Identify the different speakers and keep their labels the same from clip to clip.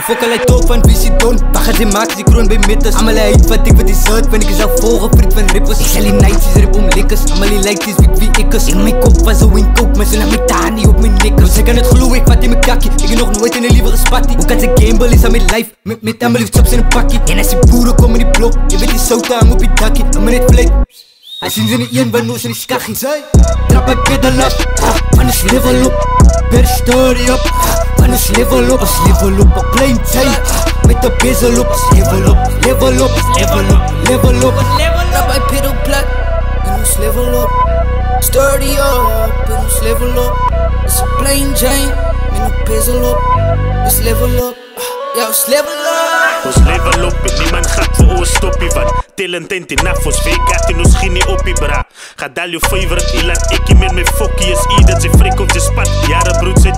Speaker 1: fokker like top van visie don. Wacht as maak as die kroon by metas. Amal hy wat ek wat die zout Want ek is al volge vriend van rippers. Ek sal die nights is rip om lekkers. Amal die like is weet wie ek is. In my kop was een wink koop Maar so na my tani op my nekkers Sy kan het geloof ek vat in my kakkie. Ek het nog nooit in die liewe gespattie Hoe kan sy gamble is aan my life Met, met amal die chops in een pakkie. En as die boere kom in die blok Jy weet die soute hang op die dakkie. Amal net vlek. Hy sien sy in die een van ons in die skaggie Sy Trap ek pedal up Man is level up Per story up Man is level up Ons level up op klein tijd Met de bezel op Ons level up Level up Level up Level up.
Speaker 2: Trap by pedal plat En ons level up. Sturdy up En ons level up. It's a plain Jane En ons bezel op Ons level up. Ja, ons level up.
Speaker 3: Ons level op en niemand gaat voor ons stoppie van Talent en enough, ons weet dat en ons geen nie oppie bra Gaat al jou favorite ilan, ekkie met my fokkie is i Dat sy frik op sy spat, jare broed zet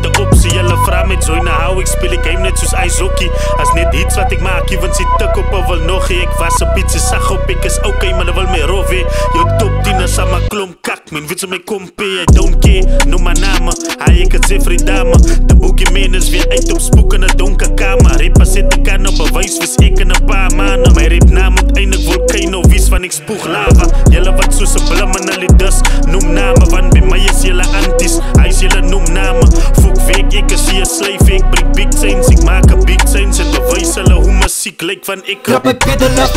Speaker 3: Makkie, want zit tuk op wel nog Ik was op iets, zag op ik is oké, maar dan wil mij roven Yo top 10 is aan klom kak, mijn wit ze mijn kompie I don't care, noem mijn namen, hij ik het Zefri dame. De boogeyman is weer uit op spoeken in donker kamer. Ripa zit ik aan op bewijs, wist ik in een paar maanden. Mijn rip naam uiteindelijk vulcano, wies van ik spoeg lava. Jelle wat soese blammen naar die dus, noem namen Want bij mij is jelle antis, hij is jelle noem namen Fuck week, ik is hier slave, ik breek big chains Ik maak een big chains, het bewijs hulle hoe muziek lyk van ek
Speaker 1: Trap ek pedal up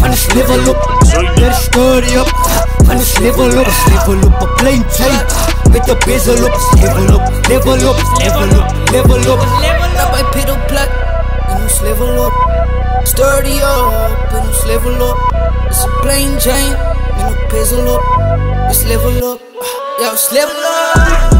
Speaker 1: Man is level up
Speaker 3: Sorry.
Speaker 1: Per story up Man is level up Ons level up op klein tijd Met de bezel op. Ons level up Level up Level up Level up
Speaker 2: Trap by pedal plat En ons level up Sturdy up En ons level up It's a plain Jane. En ons bezel op. Ons level up Ja, ons level up